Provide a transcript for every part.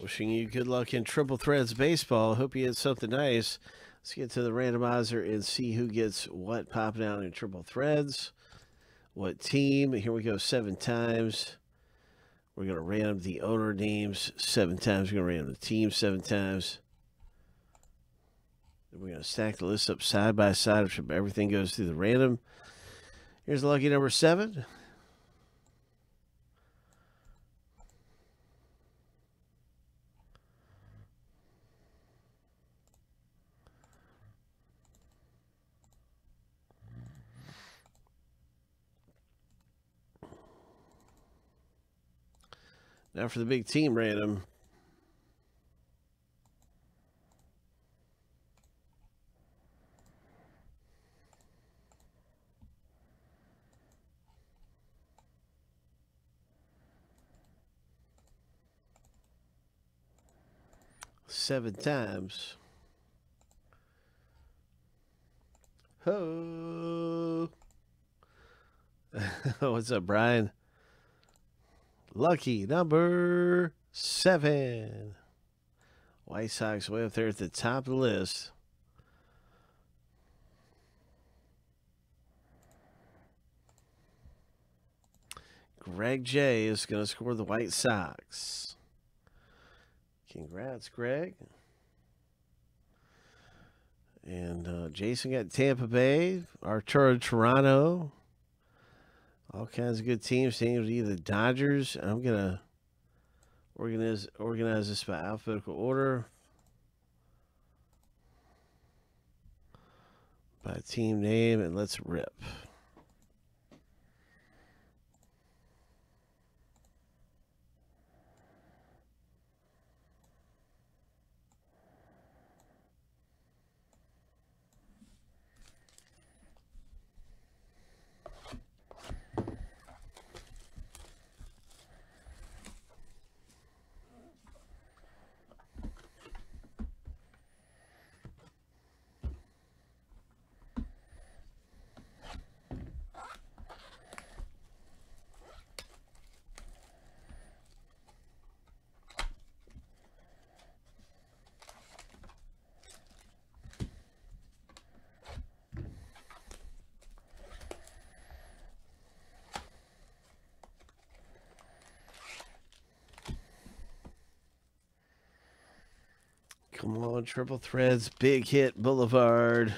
Wishing you good luck in Triple Threads Baseball. Hope you get something nice. Let's get to the randomizer and see who gets what popping out in Triple Threads. What team. Here we go seven times. We're going to random the owner names seven times. We're going to random the team seven times. We're going to stack the list up side by side. Everything goes through the random. Here's lucky number seven. Now for the big team random. Seven times. Ho! What's up, Brian? Lucky number seven. White Sox way up there at the top of the list. Greg J is going to score the White Sox. Congrats, Greg. And uh, Jason got Tampa Bay, Arturo Toronto, all kinds of good teams. Teams either Dodgers. I'm gonna organize organize this by alphabetical order. By team name and let's rip. Come on, Triple Threads, Big Hit Boulevard.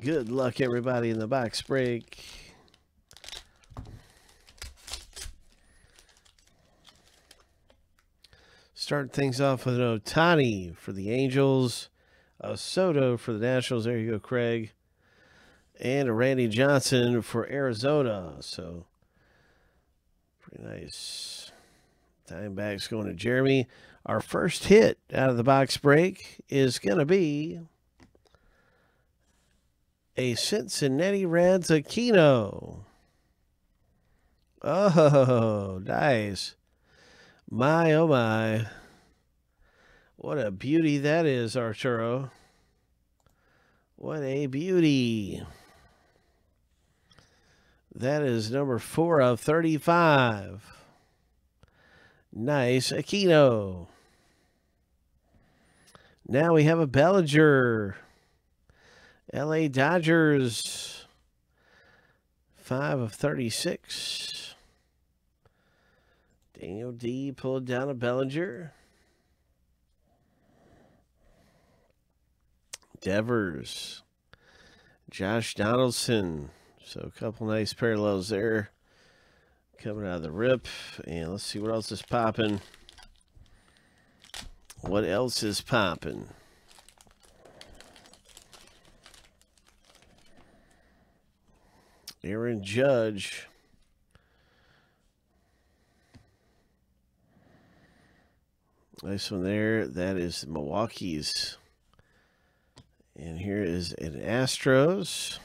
Good luck, everybody, in the box break. Start things off with an Ohtani for the Angels, a Soto for the Nationals. There you go, Craig. And a Randy Johnson for Arizona. So, pretty nice. Diamondbacks going to Jeremy. Our first hit out of the box break is going to be a Cincinnati Reds Aquino. Oh, nice. My, oh my. What a beauty that is, Arturo. What a beauty. That is number four of 35. Nice. Aquino. Now we have a Bellinger. LA Dodgers. 5 of 36. Daniel D pulled down a Bellinger. Devers. Josh Donaldson. So a couple nice parallels there coming out of the rip. And let's see what else is popping. What else is popping? Aaron Judge. Nice one there. That is Milwaukee's. And here is an Astros.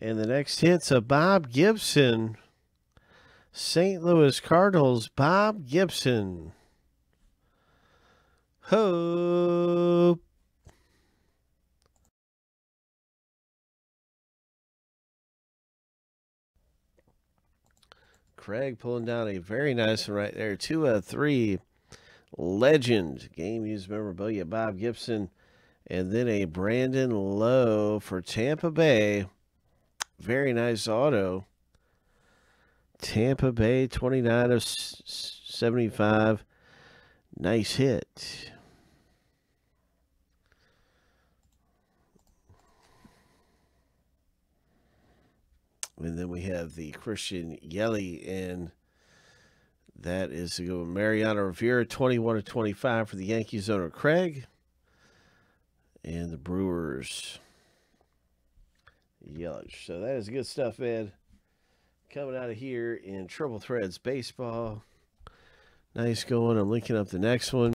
And the next hit's a Bob Gibson. St. Louis Cardinals, Bob Gibson. Hope. Craig pulling down a very nice one right there. Two of three. Legend. Game used memorabilia. Bob Gibson. And then a Brandon Lowe for Tampa Bay. Very nice auto. Tampa Bay, 29 of 75. Nice hit. And then we have the Christian Yelich, and that is to go Mariano Rivera, 21 to 25 for the Yankees owner Craig. And the Brewers, Yelich. So that is good stuff, man. Coming out of here in Triple Threads Baseball. Nice going. I'm linking up the next one.